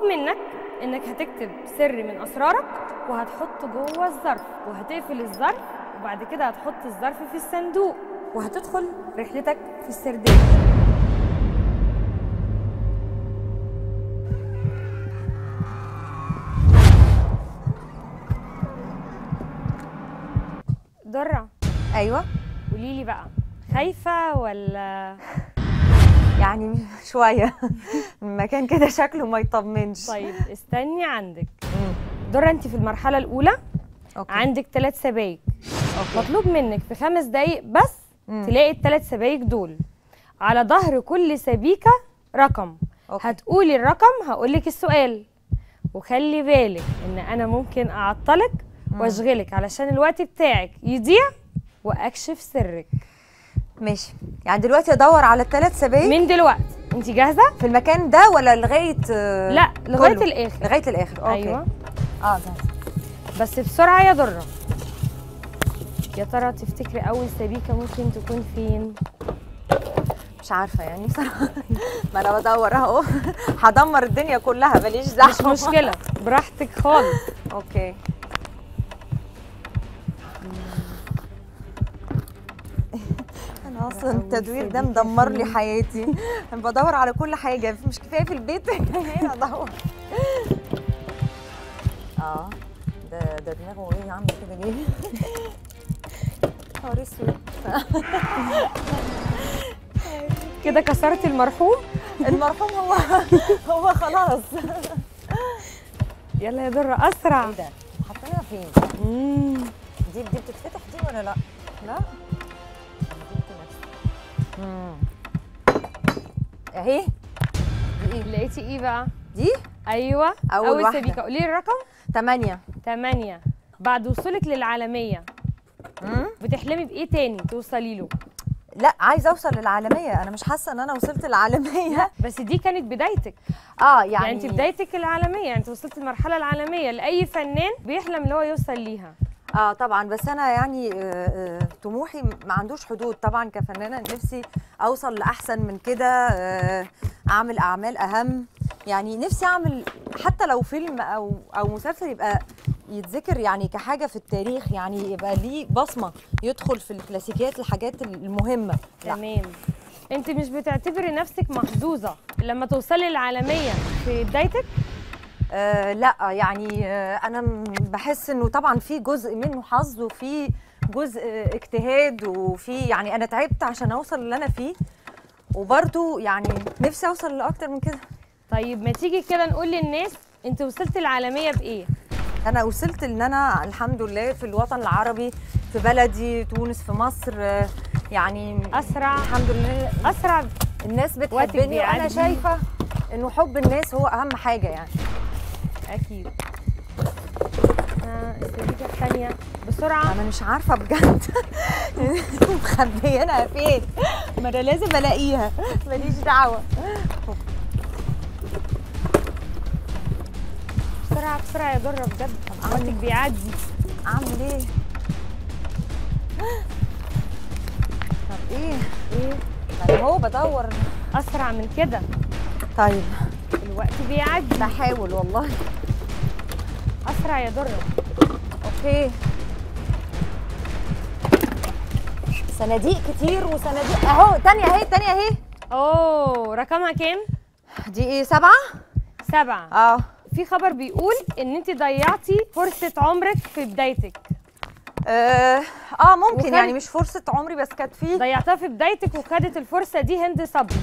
مطلوب منك إنك هتكتب سر من أسرارك وهتحطه جوه الظرف وهتقفل الظرف وبعد كده هتحط الظرف في الصندوق وهتدخل رحلتك في السرديه درة. أيوه. قولي لي بقى خايفة ولا يعني شوية. المكان كده شكله ما يطمنش. طيب استني عندك. درة انت في المرحلة الأولى. okay. عندك ثلاث سبايك. مطلوب منك في خمس دقايق بس مم. تلاقي الثلاث سبايك دول. على ظهر كل سبيكة رقم. okay. هتقولي الرقم هقولك السؤال. وخلي بالك إن أنا ممكن أعطلك وأشغلك علشان الوقت بتاعك يضيع وأكشف سرك. ماشي. يعني دلوقتي ادور على الثلاث سبايك. من دلوقتي. انت جاهزة؟ في المكان ده ولا لغاية آه، لا لغاية كله؟ الآخر. لغاية الآخر. okay. أيوه. آه جاهز بس بسرعة يا درة. يا ترى تفتكري أول سبيكة ممكن تكون فين؟ مش عارفة يعني بصراحة. ما أنا بدور أهو. هدمر الدنيا كلها ماليش دعوة. مش مشكلة. براحتك خالص. okay. أصلا التدوير ده مدمر لي؟ حياتي. أنا بدور على كل حاجة. مش كفاية في البيت هنا أدور. آه ده ده دماغه إيه عامل كده ليه نهار أسود. كده كسرت المرحوم؟ المرحوم هو هو خلاص. يلا يا درة أسرع. إيه ده؟ حاطينها فين. دي دي بتتفتح دي ولا لأ؟ لأ. امم اهي. دي إيه. لقيتي إيه بقى؟ دي؟ أيوه. أول أول. سبيكة. قولي لي الرقم. 8 8 بعد وصولك للعالمية. امم بتحلمي بإيه تاني توصلي له؟ لا عايزة أوصل للعالمية. أنا مش حاسة إن أنا وصلت العالميه بس دي كانت بدايتك. آه يعني, يعني, يعني انت بدايتك العالمية. يعني أنت وصلت المرحله العالمية لأي فنان بيحلم إن هو يوصل ليها. آه طبعا. بس أنا يعني آه، آه، طموحي ما عندوش حدود. طبعا كفنانة نفسي أوصل لأحسن من كده آه، أعمل أعمال أهم. يعني نفسي أعمل حتى لو فيلم أو أو مسلسل يبقى يتذكر يعني كحاجة في التاريخ. يعني يبقى ليه بصمة يدخل في الكلاسيكيات الحاجات المهمة. تمام. أنت مش بتعتبري نفسك محظوظة لما توصلي للعالميه في بدايتك؟ آه لا يعني آه أنا بحس إنه طبعا في جزء منه حظ وفي جزء اجتهاد وفي يعني أنا تعبت عشان أوصل اللي أنا فيه. وبرضو يعني نفسي أوصل لأكتر من كده. طيب ما تيجي كده نقول للناس أنت وصلت العالمية بإيه؟ أنا وصلت إن أنا الحمد لله في الوطن العربي في بلدي تونس في مصر يعني أسرع. الحمد لله. أسرع. الناس بتحبني وأنا. شايفة إنه حب الناس هو أهم حاجة يعني. أكيد. آه السبيكه الثانية. بسرعة. أنا مش عارفة بجد. مخبيينها فين؟ ما أنا لازم ألاقيها. ماليش دعوة. بسرعة بسرعة يا دره بجد. وقتك بيعدي. أعمل إيه؟ طب إيه؟ إيه؟ ما أنا هو بدور. أسرع من كده. طيب. الوقت بيعدي. بحاول والله. أسرع يا درة. أوكي. صناديق كتير وصناديق أهو تانية أهي تانية أهي. أوه رقمها كام؟ دي إيه سبعة؟ سبعة. آه. في خبر بيقول إن انت ضيعتي فرصة عمرك في بدايتك. آه, آه ممكن يعني مش فرصة عمري بس كانت في ضيعتها في بدايتك وخدت الفرصة دي هند صبري.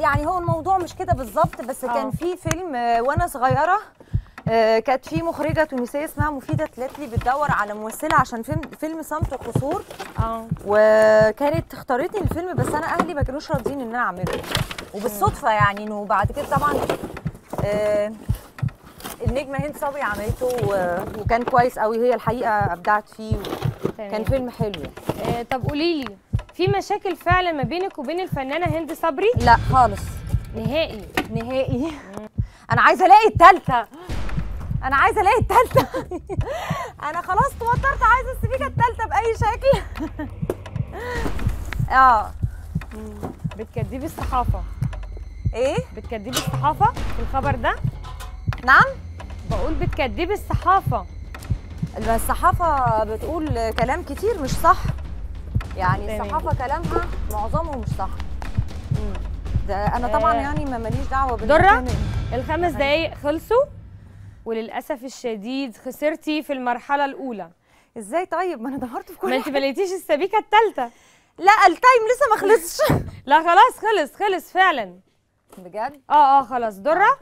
يعني هو الموضوع مش كده بالظبط بس آه. كان في فيلم آه، وأنا صغيرة آه، كانت في مخرجة تونسية اسمها مفيدة تلاتلي بتدور على ممثلة عشان فيلم فيلم صمت قصور. آه. وكانت اختارتني الفيلم بس أنا أهلي ما كانوش راضيين إن أنا أعمله. وبالصدفة يعني إنه بعد كده طبعا آه، النجمة هند صبري عملته وكان كويس قوي هي الحقيقة أبدعت فيه. تمام. كان فيلم حلو آه طب قولي لي في مشاكل فعلا ما بينك وبين الفنانة هند صبري؟ لا خالص. نهائي. نهائي. أنا عايزة ألاقي التالتة. أنا عايزة ألاقي التالتة. أنا خلاص توترت عايزة السبيكه التالتة بأي شكل. آه. بتكدبي الصحافة. إيه؟ بتكدبي الصحافة في الخبر ده؟ نعم. بقول بتكدبي الصحافة. الصحافة بتقول كلام كتير مش صح. يعني. الصحافة كلامها معظمه مش صح. ده أنا طبعا آه. يعني ما ماليش دعوة درة؟ بالمكان الخمس دقايق خلصوا وللأسف الشديد خسرتي في المرحلة الأولى. إزاي طيب؟ ما أنا دمرت في كل ما أنت. ما لقيتيش السبيكة الثالثه لا ال time لسه ما خلصش. لا خلاص خلص خلص فعلا. بجد؟ آه آه خلاص. دره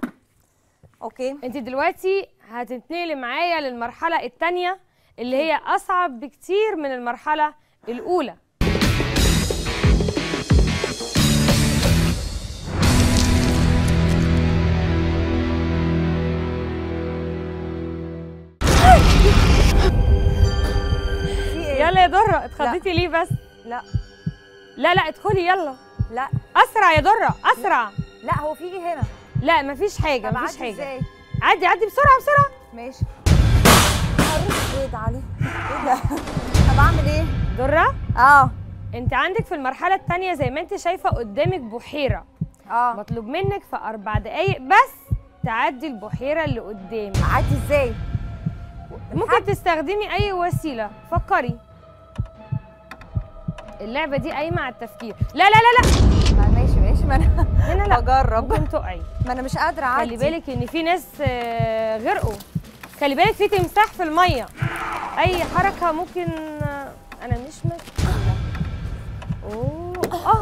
okay. أنت دلوقتي هتتنقلي معايا للمرحلة الثانية اللي هي أصعب بكتير من في إيه يلا يا درة اتخضيتي ليه بس؟ لا. لا لا ادخلي يلا. لا. أسرع يا درة أسرع. لا هو في إيه هنا؟ لا مفيش حاجة مفيش حاجة. إزاي؟ عدي عدي بسرعة بسرعة. ماشي. إيه ده علي؟ إيه ده؟ طب أعمل إيه؟ درة؟ آه. أنت عندك في المرحلة الثانية زي ما أنت شايفة قدامك بحيرة. آه. مطلوب منك في أربع دقايق بس تعدي البحيرة اللي قدامك. اعدي إزاي؟ ممكن تستخدمي أي وسيلة. فكري. اللعبة دي قايمة على التفكير. لا لا لا لا. ماشي ما أنا هنا لا بجرب. ممكن تقعي. ما أنا مش قادرة أعدي. خلي بالك إن في ناس آه، غرقوا. خلي بالك في تمساح في المية. أي حركة ممكن آه، أنا مش مسؤوله أوه. آه.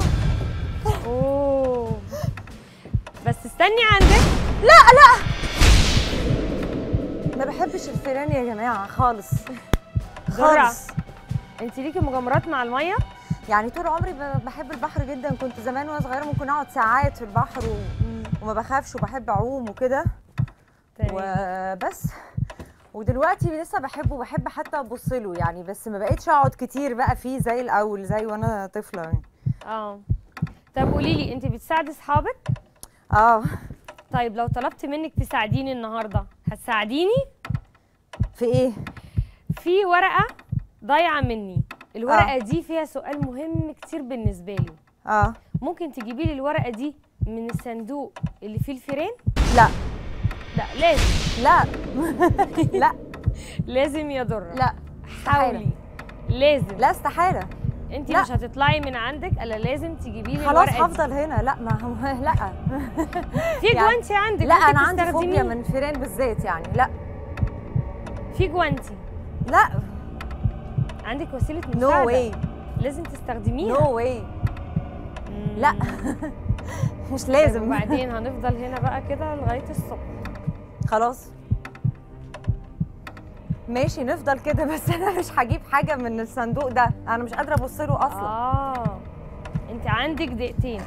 أوه. بس استني عندك. لا لا. ما بحبش الفيران يا جماعة خالص. خالص. أنت ليكي مغامرات مع المية؟ يعني طول عمري بحب البحر جدا. كنت زمان وأنا صغيرة ممكن أقعد ساعات في البحر و... وما بخافش وبحب أعوم وكده. وبس. ودلوقتي لسه بحبه وبحب حتى أبص له يعني بس ما بقتش أقعد كتير بقى فيه زي الأول زي وأنا طفلة يعني. آه. طب قولي لي أنت بتساعدي أصحابك؟ آه. طيب لو طلبت منك تساعديني النهارده هتساعديني؟ في إيه؟ في ورقة ضايعة مني. الورقة دي فيها سؤال مهم كتير بالنسبة لي آه. ممكن تجيبي لي الورقة دي من الصندوق اللي فيه الفيران؟ لا. لا لازم. لا. لا. لازم يا درة. لا. حاولي. لازم. لا استحالة. انت لا. مش هتطلعي من عندك الا لازم تجيبي لي خلاص هفضل هنا. لا ما هو لا. في يعني- جوانتي عندك. لا أنا عندي فوبيا. من الفيران بالذات يعني. لا. في جوانتي. لا. عندك وسيلة no مساعدة. way لازم تستخدميها. no way مم. لا. مش طيب لازم وبعدين هنفضل هنا بقى كده لغاية الصبح. خلاص. ماشي نفضل كده بس أنا مش هجيب حاجة من الصندوق ده. أنا مش قادرة أبص له أصلا. آه. أنت عندك دقيقتين.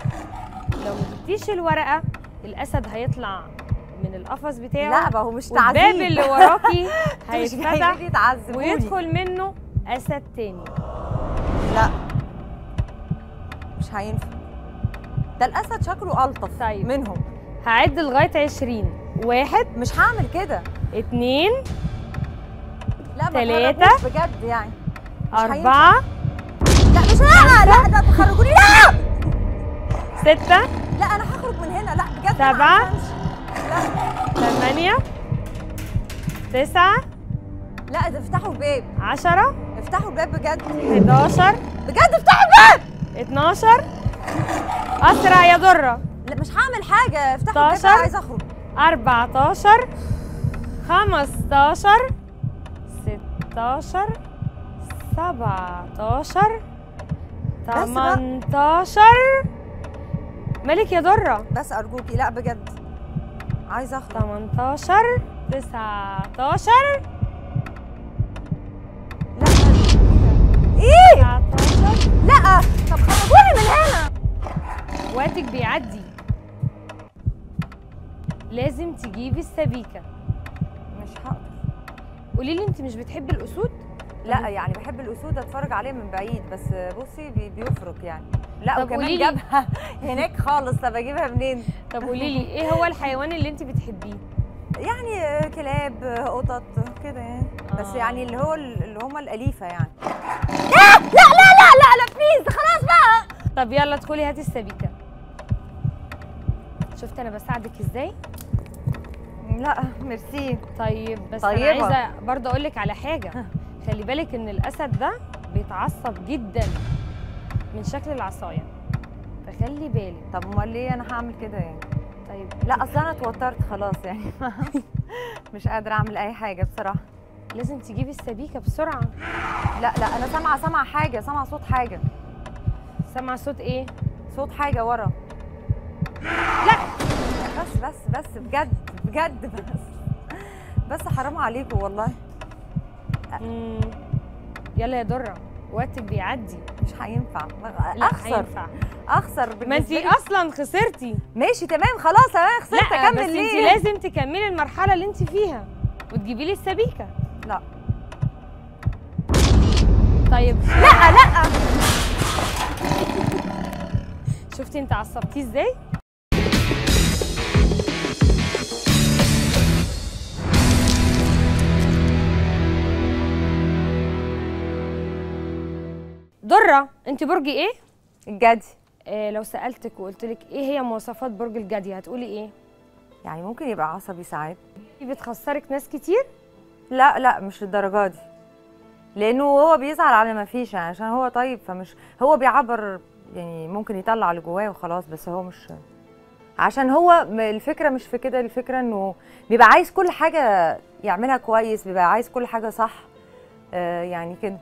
لو ما جبتيش الورقة الأسد هيطلع من القفص بتاعه. لا ما هو مش تعذيب. اللي وراكي هيتفتح ويدخل منه اسد تاني لا. مش هينفع. ده الأسد شكله ألطف طيب. منهم. هعد لغاية 20 واحد. مش هعمل كده. اتنين. لا ما تلاتة. بجد يعني. مش أربعة. لا مش لا لا لا تخرجوني. لا! ستة. لا أنا هخرج من هنا. لا بجد سبعة. أنا ثمانية تسعة. لا ده افتحوا الباب. عشرة. افتحوا الباب بجد. 11 بجد افتحوا الباب! 12 أسرع يا درة لا مش هعمل حاجة. افتحوا الباب 16. أنا عايزه اخرج 14 15 16 17 بقى. 18 مالك يا درة بس أرجوكي لا بجد. عايزه أخرج. 18 19 لا. طب خرجوني من هنا. وقتك بيعدي. لازم تجيبي السبيكة. مش هقدر. قولي لي انت مش بتحبي الأسود؟ لا يعني بحب الأسود أتفرج عليه من بعيد بس بصي بي- بيفرق يعني. لا طب وكمان. جابها هناك خالص طب أجيبها منين؟ طب قولي لي إيه هو الحيوان اللي انت بتحبيه؟ يعني كلاب قطط كده يعني. بس آه. يعني اللي هو ال- اللي هم الأليفة يعني. لا please خلاص بقى. طب يلا ادخلي هاتي السبيكة. شفت أنا بساعدك إزاي؟ لا ميرسي. طيب بس طيبة. أنا عايزة برضه أقول لك على حاجة. خلي بالك إن الأسد ده بيتعصب جدا من شكل العصاية. فخلي بالك. طب أمال ليه أنا هعمل كده يعني؟ طيب. لا أصل أنا اتوترت خلاص يعني. مش قادرة أعمل أي حاجة بصراحة. لازم تجيبي السبيكة بسرعة. لا لا أنا سامعة سامعة حاجة سامعة صوت حاجة. سامعة صوت إيه؟ صوت حاجة ورا. لا! بس بس بس بجد بجد بس. بس حرام عليكم والله. مم. يلا يا درة وقتك بيعدي. مش هينفع. أخسر. هينفع. أخسر ما انت. أصلا خسرتي. ماشي تمام خلاص أنا خسرت. لا اكمل بس انت ليه؟ لازم تكملي المرحلة اللي انت فيها وتجيبي لي السبيكة لا طيب. لا لا. شفتي انت عصبتيه إزاي؟ درة انت برج إيه؟ الجدي. آه لو سألتك وقلت لك إيه هي مواصفات برج الجدي هتقولي إيه؟ يعني ممكن يبقى عصبي ساعات. بتخسرك ناس كتير؟ لا لا مش للدرجة دي. لأنه هو بيزعل على ما فيش يعني عشان هو طيب فمش هو بيعبر يعني ممكن يطلع اللي جواه وخلاص بس هو مش عشان هو الفكرة مش في كده الفكرة انه بيبقى عايز كل حاجة يعملها كويس بيبقى عايز كل حاجة صح آه يعني كده.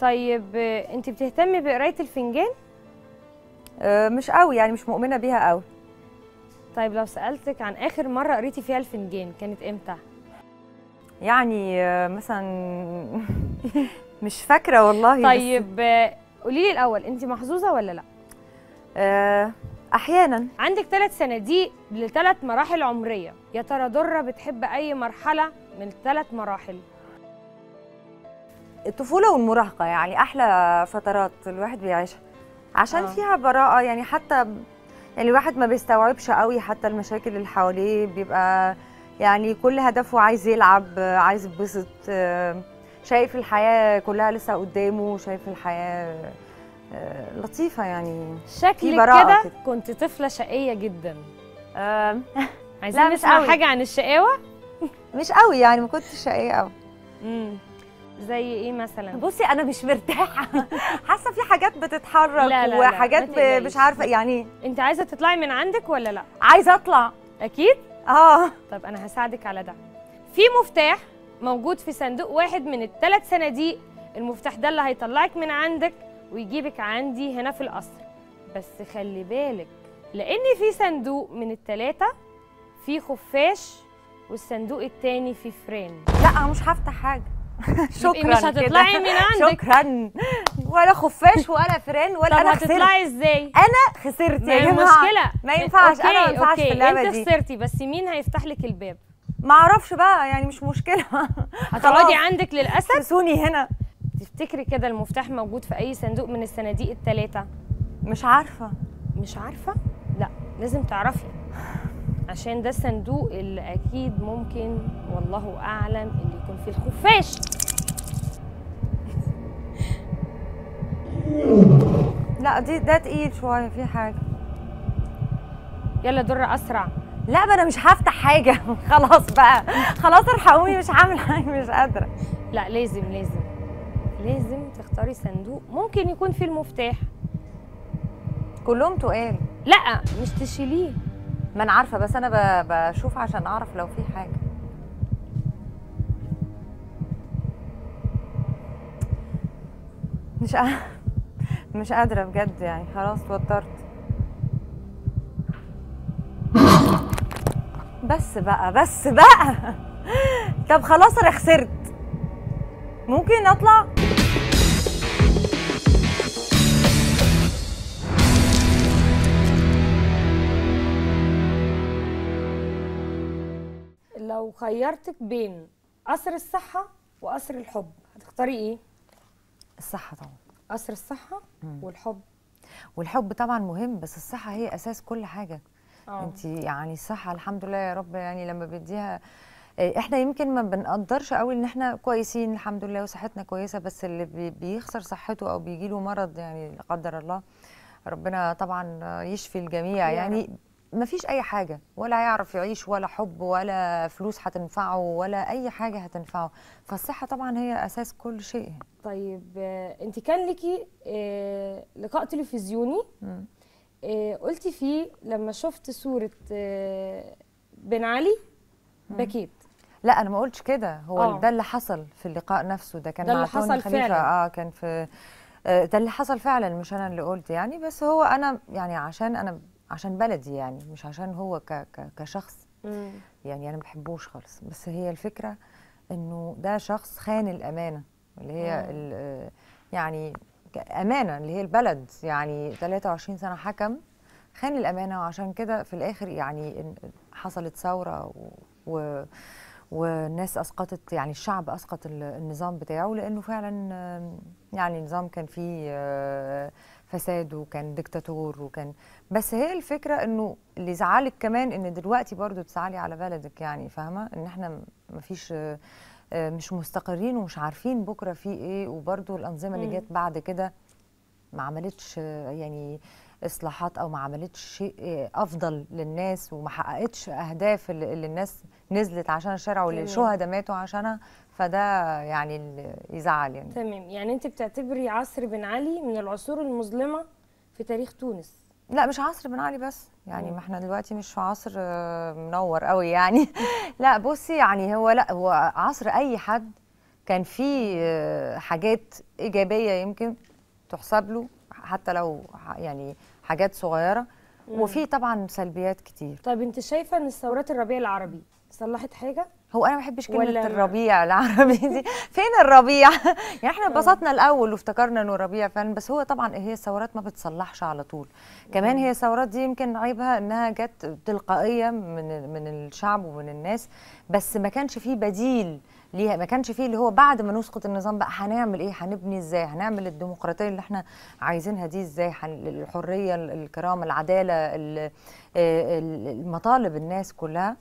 طيب انت بتهتمي بقراية الفنجان؟ آه مش قوي يعني مش مؤمنة بيها قوي. طيب لو سألتك عن آخر مرة قريتي فيها الفنجان كانت إمتى؟ يعني آه مثلا مش فاكرة والله طيب آه، قولي لي الأول انت محظوظة ولا لأ؟ آه أحيانا. عندك ثلاث صناديق لثلاث مراحل عمرية. يا ترى درة بتحب أي مرحلة من الثلاث مراحل؟ الطفولة والمراهقة يعني أحلى فترات الواحد بيعيشها. عشان آه. فيها براءة يعني حتى يعني الواحد ما بيستوعبش قوي حتى المشاكل اللي حواليه بيبقى يعني كل هدفه عايز يلعب عايز يتبسط آه، شايف الحياة كلها لسه قدامه شايف الحياة آه، لطيفة يعني. شكلك كده. كنت طفلة شقية جدا. آه، عايزين لا، نسمع. حاجة عن الشقاوة؟ مش قوي يعني ما كنتش شقية قوي. زي إيه مثلا؟ بصي أنا مش مرتاحة. حاسة في حاجات بتتحرك لا، لا، لا، وحاجات تقلقيش. مش عارفة يعني. أنت عايزة تطلعي من عندك ولا لأ؟ عايزة أطلع. أكيد؟ آه. طب أنا هساعدك على ده. في مفتاح موجود في صندوق واحد من الثلاث صناديق. المفتاح ده اللي هيطلعك من عندك ويجيبك عندي هنا في القصر. بس خلي بالك لأن في صندوق من الثلاثه في خفاش والصندوق التاني فيه فران لا أنا مش هفتح حاجة. شكرا مش هتطلعي. من عندك. شكرا. ولا خفاش ولا فران ولا أنا خسرت. هتطلعي إزاي؟ أنا خسرت يا جماعة. المشكلة. ما ينفعش. أنا ما ينفعش في اللعبة أنت دي. خسرتي بس مين هيفتح لك الباب؟ ما أعرفش بقى يعني مش مشكلة. هتقعدي عندك للأسف؟ سوني هنا. تفتكري كده المفتاح موجود في أي صندوق من الصناديق الثلاثه مش عارفة. مش عارفة؟ لا لازم تعرفي. عشان ده الصندوق اللي أكيد ممكن والله أعلم اللي يكون فيه الخفاش. لا دي ده تقيل شوية في حاجة. يلا در أسرع. لا أنا مش هفتح حاجة. خلاص بقى. خلاص ارحموني مش هعمل حاجة مش قادرة. لا لازم لازم. لازم تختاري صندوق ممكن يكون فيه المفتاح. كلهم تقال. لا مش تشيليه. ما أنا عارفة بس أنا بشوف عشان أعرف لو في حاجة. مش مش قادرة بجد يعني. خلاص اتوترت. بس بقى بس بقى! طب خلاص أنا خسرت. ممكن أطلع؟ لو خيرتك بين قصر الصحة وقصر الحب هتختاري إيه؟ الصحة طبعا. قصر الصحة والحب. والحب طبعا مهم بس الصحة هي أساس كل حاجة. آه. أنت يعني الصحة الحمد لله يا رب يعني لما بيديها إيه، إحنا يمكن ما بنقدرش قوي إن إحنا كويسين الحمد لله وصحتنا كويسة بس اللي بي- بيخسر صحته أو بيجي له مرض يعني لا قدر الله ربنا طبعا يشفي الجميع. يعني مفيش أي حاجة ولا هيعرف يعيش ولا حب ولا فلوس هتنفعه ولا أي حاجة هتنفعه فالصحة طبعا هي أساس كل شيء طيب أنت كان ليكي آه، لقاء تلفزيوني. آه، قلتي فيه لما شفت صورة آه، بن علي بكيت لا أنا ما قلتش كده هو آه. ده اللي حصل في اللقاء نفسه ده كان ده اللي حصل خليفة. فعلاً. آه كان في ده اللي حصل فعلا مش أنا اللي قلت يعني بس هو أنا يعني عشان أنا عشان بلدي يعني مش عشان هو ك ك كشخص. مم. يعني أنا ما بحبوش خالص. بس هي الفكرة إنه ده شخص خان الأمانة اللي هي يعني امانه اللي هي البلد. يعني 23 سنة حكم خان الأمانة. وعشان كده في الآخر يعني حصلت ثورة و, و والناس أسقطت يعني الشعب أسقط ال- النظام بتاعه. لأنه فعلا يعني النظام كان فيه فساد وكان ديكتاتور وكان بس هي الفكرة إنه اللي زعلك كمان إن دلوقتي برضو تزعلي على بلدك يعني فاهمة إن إحنا مفيش آه، مش مستقرين ومش عارفين بكرة في إيه وبرضو الأنظمة اللي. جت بعد كده ما عملتش يعني إصلاحات أو ما عملتش شيء أفضل للناس وما حققتش أهداف اللي الناس نزلت عشان الشارع واللي تمام. الشهداء ماتوا عشانها فده يعني يزعل يعني. تمام. يعني أنت بتعتبري عصر بن علي من العصور المظلمة في تاريخ تونس؟ لا مش عصر بن علي بس. يعني. ما إحنا دلوقتي مش في عصر آه، منور قوي يعني. لا بصي يعني هو لا هو عصر أي حد كان فيه آه، حاجات إيجابية يمكن تحسب له حتى لو يعني حاجات صغيرة. وفي طبعا سلبيات كتير طيب انت شايفة إن ثورات الربيع العربي صلحت حاجة؟ هو أنا ما بحبش كلمة ولا الربيع العربي دي. فين الربيع؟ يعني إحنا اتبسطنا الأول وافتكرنا إنه ربيع فعلا بس هو طبعا هي الثورات ما بتصلحش على طول. كمان هي الثورات دي يمكن عيبها إنها جت تلقائيه من من الشعب ومن الناس بس ما كانش فيه بديل ليها ما كانش فيه اللي هو بعد ما نسقط النظام بقى هنعمل إيه هنبني إزاي هنعمل الديمقراطية اللي إحنا عايزينها دي إزاي الحرية الكرامة العدالة ال- آه، المطالب الناس كلها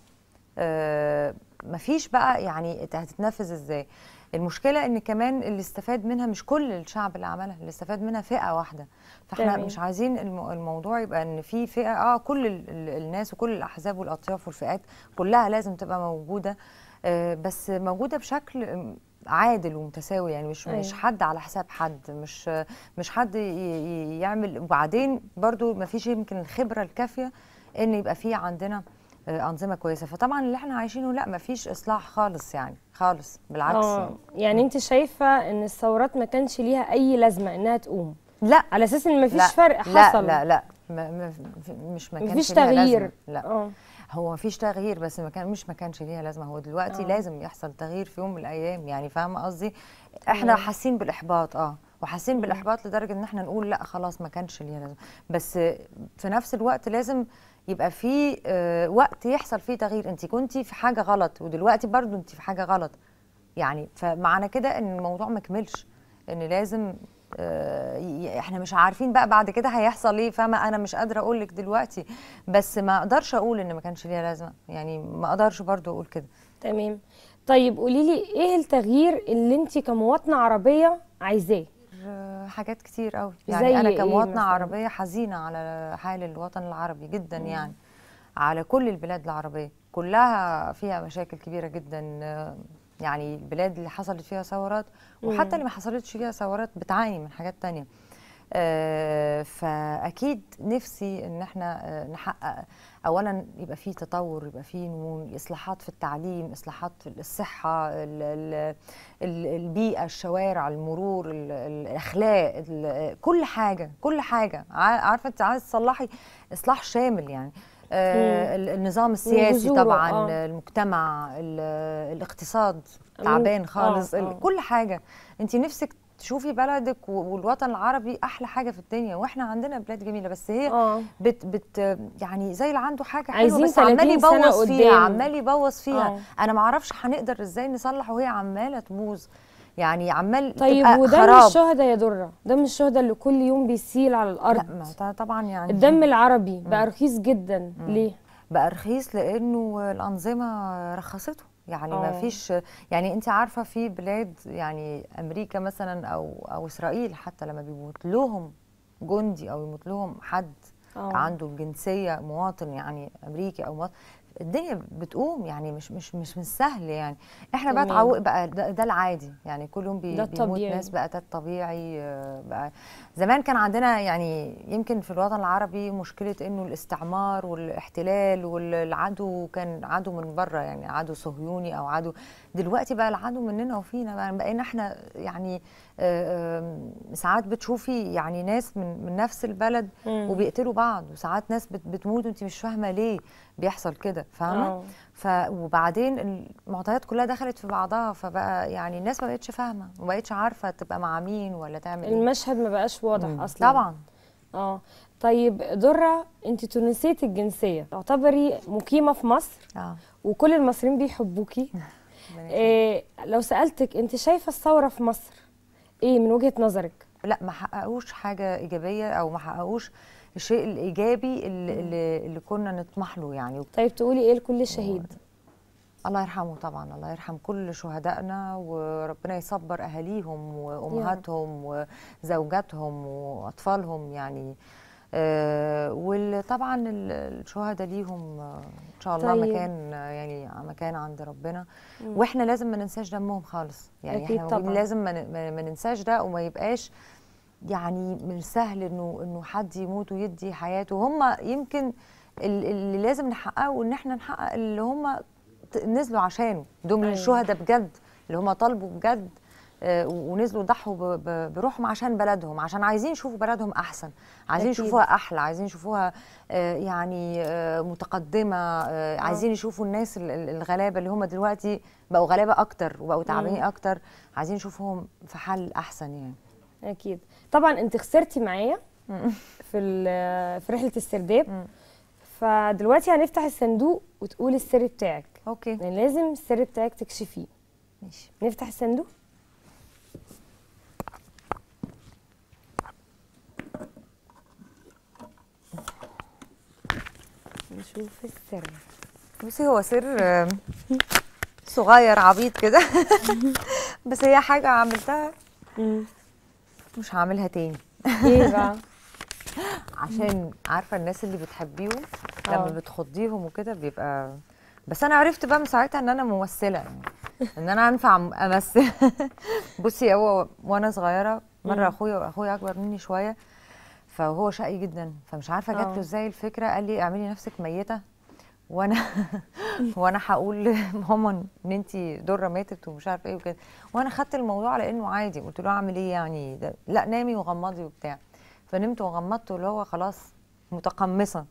آه، مفيش بقى يعني هتتنفذ إزاي المشكلة ان كمان اللي استفاد منها مش كل الشعب اللي عملها اللي استفاد منها فئة واحدة فاحنا تمام. مش عايزين الم- الموضوع يبقى ان في فئة آه كل ال- ال- الناس وكل الأحزاب والأطياف والفئات كلها لازم تبقى موجودة آه، بس موجودة بشكل عادل ومتساوي يعني مش مش أيوة. حد على حساب حد مش مش حد يعمل وبعدين برضو ما فيش يمكن الخبرة الكافية ان يبقى في عندنا أنظمة كويسة. فطبعا اللي إحنا عايشينه لا ما فيش إصلاح خالص يعني خالص بالعكس. آه يعني. أنت شايفة إن الثورات ما كانش ليها أي لازمة إنها تقوم؟ لا. على أساس إن مفيش لا. فرق لا حصل؟ لا لا. ما ما مش ما كانش مفيش تغيير. لا. آه. هو ما فيش تغيير بس ما كان مش ما كانش ليها لازمة. هو دلوقتي آه. لازم يحصل تغيير في يوم من الأيام يعني فاهمة قصدي؟ إحنا تمام. حاسين بالإحباط آه. وحاسين مم. بالإحباط لدرجة إن إحنا نقول لا خلاص ما كانش ليها لازمة. بس في نفس الوقت لازم يبقى في آه، وقت يحصل فيه تغيير. انت كنتي في حاجة غلط ودلوقتي برضو انت في حاجة غلط. يعني فمعنى كده إن الموضوع ما كملش. إن لازم آه، إحنا مش عارفين بقى بعد كده هيحصل إيه فاهمة؟ أنا مش قادرة أقول لك دلوقتي. بس ما أقدرش أقول إن ما كانش ليها لازمة. يعني ما أقدرش برضو أقول كده. تمام. طيب قولي لي إيه التغيير اللي انت كمواطنة عربية عايزاه؟ حاجات كتير قوي. زي يعني أنا إيه كمواطنة مثلاً؟ عربية حزينة على حال الوطن العربي جدا يعني. على كل البلاد العربية. كلها فيها مشاكل كبيرة جدا يعني البلاد اللي حصلت فيها ثورات وحتى مم. اللي ما حصلتش فيها ثورات بتعاني من حاجات تانية. فأكيد نفسي إن إحنا آه، نحقق. اولا يبقى في تطور يبقى في نمو إصلاحات في التعليم إصلاحات في الصحة ال- ال- ال- البيئة الشوارع المرور ال- ال- الأخلاق ال- كل حاجة كل حاجة. عارفة أنت عايز تصلحي؟ إصلاح شامل يعني. آه، ال- النظام السياسي طبعا آه. المجتمع ال- الاقتصاد تعبان خالص آه، آه. كل حاجة. أنت نفسك تشوفي بلدك والوطن العربي أحلى حاجة في الدنيا وإحنا عندنا بلاد جميلة بس هي آه. بت بت يعني زي اللي عنده حاجة حلوة عايزين بس عمال 30 سنة يبوظ فيها. عمال يبوظ فيها. آه. أنا ما أعرفش هنقدر إزاي نصلح وهي عمالة تبوظ. يعني عمال طيب تبقى وده خراب. مش الشهداء يا درة ده مش الشهداء اللي كل يوم بيسيل على لا الأرض ما ده طبعا يعني الدم العربي بقى رخيص جدا. ليه؟ بقى رخيص لأنه الأنظمة رخصته. يعني ما آه. فيش يعني انت عارفة في بلاد يعني أمريكا مثلا أو أو إسرائيل حتى لما بيموت لهم جندي أو يموت لهم حد آه. عنده الجنسية مواطن يعني أمريكي أو مواطن الدنيا بتقوم يعني مش مش مش من السهل يعني إحنا بقى تمام. تعو بقى ده, ده العادي يعني كل يوم بي بيموت. ناس بقى ده الطبيعي آه، بقى زمان كان عندنا يعني يمكن في الوطن العربي مشكلة إنه الاستعمار والاحتلال والعدو كان عدو من بره يعني عدو صهيوني أو عدو دلوقتي بقى العدو مننا وفينا بقى بقينا إحنا يعني آه، آم، ساعات بتشوفي يعني ناس من من نفس البلد مم. وبيقتلوا بعض وساعات ناس بت- بتموت وانت مش فاهمة ليه بيحصل كده فاهمة آه. ف وبعدين المعطيات كلها دخلت في بعضها فبقى يعني الناس ما بقتش فاهمة وما بقتش عارفة تبقى مع مين ولا تعمل إيه. المشهد ما بقاش واضح مم. أصلا. طبعا. آه. طيب دره أنت تونسية الجنسية تعتبري مقيمة في مصر؟ آه. وكل المصريين بيحبوكي؟ إيه لو سألتك أنت شايفة الثورة في مصر إيه من وجهة نظرك؟ لا ما حققوش حاجة إيجابية أو ما حققوش الشيء الإيجابي اللي, اللي, كنا نطمح له يعني. طيب تقولي إيه لكل شهيد؟ الله يرحمه طبعا الله يرحم كل شهدائنا وربنا يصبر أهاليهم وأمهاتهم وزوجاتهم وأطفالهم يعني. آه وطبعا الشهداء ليهم آه، إن شاء الله طيب. مكان يعني مكان عند ربنا. وإحنا لازم ما ننساش دمهم خالص. يعني إحنا طبعاً. لازم ما ننساش ده وما يبقاش يعني من السهل إنه إنه حد يموت ويدي حياته. هم يمكن ال- اللي لازم نحققه إن إحنا نحقق اللي هم نزلوا عشانه. دول من أيوة. الشهداء بجد اللي هم طالبوا بجد آه، ونزلوا ضحوا بروحهم عشان بلدهم عشان عايزين يشوفوا بلدهم أحسن عايزين أكيد. يشوفوها أحلى عايزين يشوفوها آه، يعني آه، متقدمة عايزين يشوفوا الناس ال- ال- الغلابة اللي هم دلوقتي بقوا غلابة أكتر وبقوا تعبانين أكتر عايزين نشوفهم في حل أحسن يعني. أكيد. طبعا أنت خسرتي معايا في ال- في رحلة السرداب. فدلوقتي هنفتح الصندوق وتقولي السر بتاعك. أوكي. يعني لازم السر بتاعك تكشفيه. ماشي. نفتح الصندوق. نشوف السر. بصي هو سر صغير عبيط كده. بس هي حاجة عملتها. مش هعملها تاني. إيه بقى؟ عشان عارفة الناس اللي بتحبيهم. لما بتخضيهم وكده بيبقى بس أنا عرفت بقى من ساعتها إن أنا ممثلة يعني إن أنا أنفع أمثل. بصي هو وأنا صغيرة مرة اخويا واخويا أكبر مني شوية فهو شقي جدا فمش عارفة جات. له إزاي الفكرة قال لي اعملي نفسك ميتة. وأنا وأنا هقول لماما ان انت دره ماتت ومش عارفة إيه وكده. وأنا خدت الموضوع على انه عادي قلت له اعمل إيه يعني؟ ده لا نامي وغمضي وبتاع. فنمت وغمضت اللي هو خلاص متقمصة.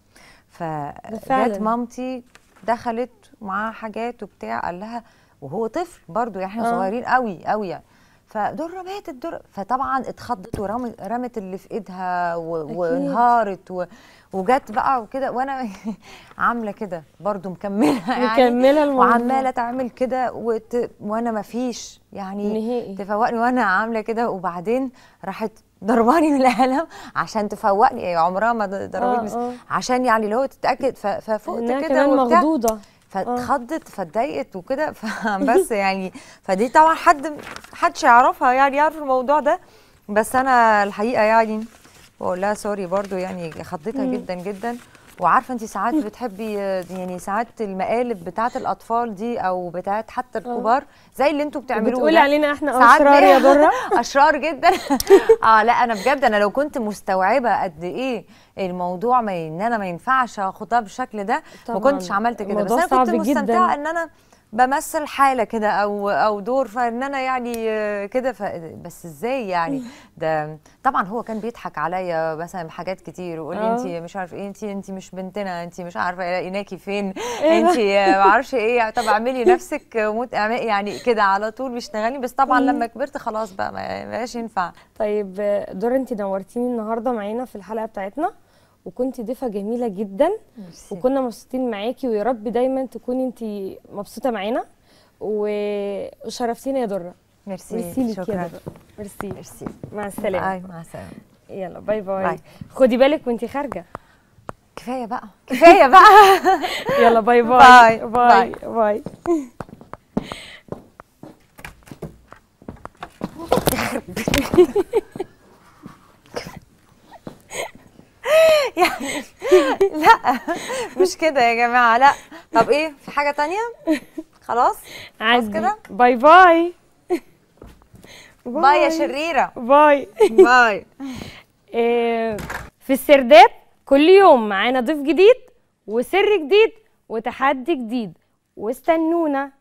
فجت. مامتي دخلت معاها حاجات وبتاع قال لها وهو طفل برضو يعني إحنا آه. صغيرين قوي قوي يعني. فدره ماتت دره فطبعا اتخضت ورمت رمت اللي في إيدها. وانهارت و... وجت بقى وكده. وأنا عاملة كده برضو مكملة يعني. مكملة الموضوع. وعمالة تعمل كده وت... وأنا ما فيش يعني نهائي. تفوقني. وأنا عاملة كده. وبعدين راحت ضرباني من القلم عشان تفوقني. عمرها ما ضربتني. بس آه. عشان يعني اللي هو تتأكد. ف... ففقت كده كمان مخضوضة. فاتخضت فاتضايقت وكده فبس يعني فدي طبعا حد حدش يعرفها يعني يعرف الموضوع ده. بس أنا الحقيقة يعني بقول لها سوري برضو يعني خضتها جدا جدا. وعارفة انت ساعات بتحبي يعني ساعات المقالب بتاعت الأطفال دي أو بتاعت حتى الكبار زي اللي أنتوا بتعملوه بتقولي. علينا إحنا أشرار يا دره أشرار جدا آه لا أنا بجد أنا لو كنت مستوعبة قد إيه الموضوع ما إن أنا ما ينفعش أخدها بالشكل ده ما. كنتش عملت كده بس أنا كنت. مستمتعة إن أنا بمثل حالة كده أو أو دور فإن أنا يعني آه، كده ف- بس إزاي يعني؟ ده طبعا هو كان بيضحك عليا مثلا بحاجات كتير ويقول لي آه. انت مش عارفه إيه انت انت مش بنتنا انت مش عارفة لقيناكي فين؟ إيه ده؟ انت ما أعرفش إيه طب اعملي نفسك موت يعني كده على طول بيشتغلني بس طبعا لما كبرت خلاص بقى ما ما بقاش ينفع. طيب دور انت نورتيني النهارده معانا في الحلقة بتاعتنا. وكنتي ضيفة جميلة جدا. وكنا مبسوطين معاكي ويا رب دايما تكوني انت مبسوطة معانا. وشرفتينا يا درة. merci. merci ليكي يا شكرا. درة. merci. merci. مع السلامة. آي، مع السلامة. يلا bye bye, bye. خدي بالك وانت خارجة. كفاية بقى. كفاية بقى. يلا bye. bye. bye. bye. bye. يعني. لا مش كده يا جماعة. لا. طب إيه في حاجة تانية؟ خلاص. عادي كده؟ bye bye. bye يا شريرة. bye. bye. إيه، في السرداب كل يوم معانا ضيف جديد وسر جديد وتحدي جديد. واستنونا.